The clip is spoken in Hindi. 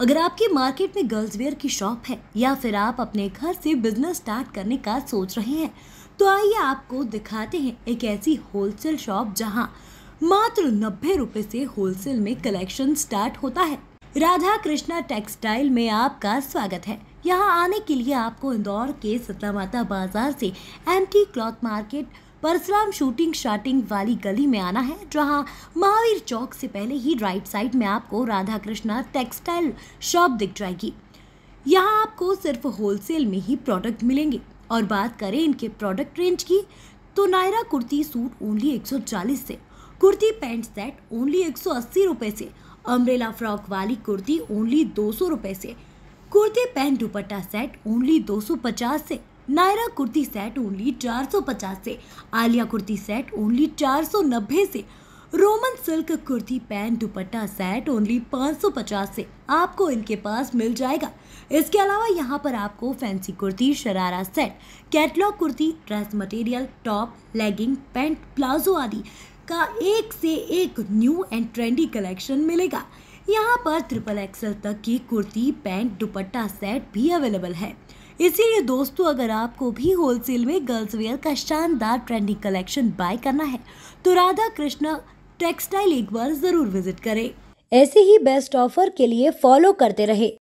अगर आपकी मार्केट में गर्ल्स वेयर की शॉप है या फिर आप अपने घर से बिज़नेस स्टार्ट करने का सोच रहे हैं तो आइए आपको दिखाते हैं एक ऐसी होलसेल शॉप जहाँ मात्र नब्बे रुपए से होलसेल में कलेक्शन स्टार्ट होता है। राधा कृष्णा टेक्सटाइल में आपका स्वागत है। यहाँ आने के लिए आपको इंदौर के सतला माता बाज़ार से MT cloth market Parshuram shooting shirting वाली गली में आना है, जहाँ महावीर चौक से पहले ही राइट साइड में आपको राधा कृष्णा टेक्सटाइल शॉप दिख जाएगी। यहाँ आपको सिर्फ़ होलसेल में ही प्रोडक्ट मिलेंगे। और बात करें इनके प्रोडक्ट रेंज की तो नायरा कुर्ती सूट ओनली 140 से कुर्ती पैंट सेट ओनली 180 रुपए से अम्ब्रेला फ्रॉक वाली कुर्ती ओनली 200 रुपए से, kurti pant dupatta set only 250 से नायरा कुर्ती सेट ओनली 450 से आलिया कुर्ती सेट ओनली 490 से Roman silk kurti pant dupatta set only 550 से आपको इनके पास मिल जाएगा। इसके अलावा यहाँ पर आपको fancy kurti, sharara set catalog kurti dress material top legging pant palazzo आदि का एक से एक न्यू एंड ट्रेंडी कलेक्शन मिलेगा। यहाँ पर ट्रिपल एक्सल तक की कुर्ती पैंट दुपट्टा सेट भी अवेलेबल है। इसीलिए दोस्तों, अगर आपको भी होलसेल में गर्ल्स वेयर का शानदार ट्रेंडिंग कलेक्शन बाय करना है तो राधा कृष्णा टेक्सटाइल एक बार ज़रूर विज़िट करें। ऐसे ही बेस्ट ऑफ़र के लिए फॉलो करते रहे।